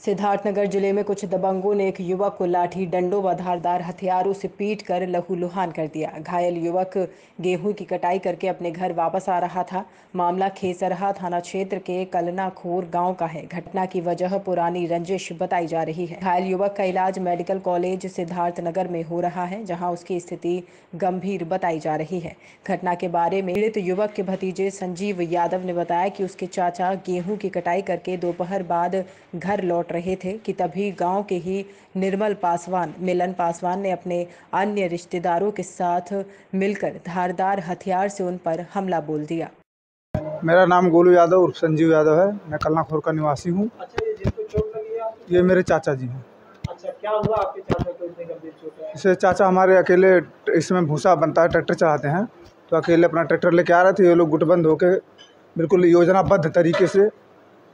सिद्धार्थनगर ज़िले में कुछ दबंगों ने एक युवक को लाठी डंडों व धारदार हथियारों से पीट कर लहूलुहान कर दिया। घायल युवक गेहूँ की कटाई करके अपने घर वापस आ रहा था। मामला खेसरहा थाना क्षेत्र के कलनाखोर गाँव का है। घटना की वजह पुरानी रंजिश बताई जा रही है। घायल युवक का इलाज मेडिकल कॉलेज सिद्धार्थनगर में हो रहा है, जहाँ उसकी स्थिति गंभीर बताई जा रही है। घटना के बारे में पीड़ित युवक के भतीजे संजीव यादव ने बताया कि उसके चाचा गेहूँ की कटाई करके दोपहर बाद घर लौट रहे थे कि तभी गाँव के ही निर्मल पासवान मिलन पासवान ने अपने अन्य रिश्तेदारों के साथ मिलकर धारदार हथियार से उन पर हमला बोल दिया। मेरा नाम गोलू यादव उर्फ़ संजीव यादव है। मैं कलनाखोर का निवासी हूँ। अच्छा ये मेरे चाचा जी हैं। अच्छा क्या हुआ आपके चाचा को इतनी गंभीर चोट इसे चाचा हमारे अकेले इसमें भूसा बनता है ट्रैक्टर चलाते हैं। तो अकेले अपना ट्रैक्टर लेके आ रहे थे ये लोग गुटबंद होके बिल्कुल योजनाबद्ध तरीके से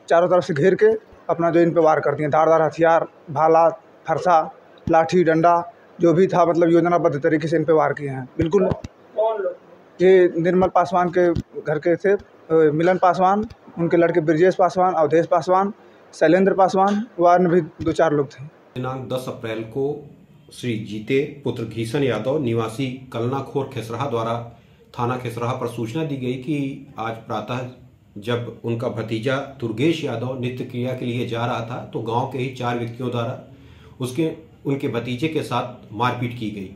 चारों तरफ़ से घेर के अपना जो इन पे वार कर दिए धारदार हथियार भाला फरसा लाठी डंडा जो भी था मतलब योजनाबद्ध तरीके से इन पे वार किए हैं। बिल्कुल। ये निर्मल पासवान के घर के थे मिलन पासवान उनके लड़के ब्रजेश पासवान अवधेश पासवान शैलेंद्र पासवान व अन्य भी दो चार लोग थे। दिनांक 10 अप्रैल को श्री जीते पुत्र घीसन यादव निवासी कलनाखोर खेसराहा द्वारा थाना खेसराहा पर सूचना दी गई कि आज प्रातः जब उनका भतीजा दुर्गेश यादव नित्य क्रिया के लिए जा रहा था तो गाँव के ही चार व्यक्तियों द्वारा उसके, उनके भतीजे के साथ मारपीट की गई।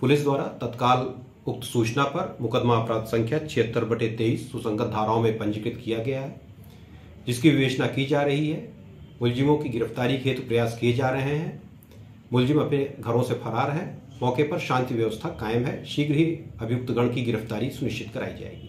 पुलिस द्वारा तत्काल उक्त सूचना पर मुकदमा अपराध संख्या छिहत्तर बटे तेईस सुसंगत धाराओं में पंजीकृत किया गया है, जिसकी विवेचना की जा रही है। मुलजिमों की गिरफ्तारी के हेतु प्रयास किए जा रहे हैं। मुलजिम अपने घरों से फरार है। मौके पर शांति व्यवस्था कायम है। शीघ्र ही अभियुक्तगण की गिरफ्तारी सुनिश्चित कराई जाएगी।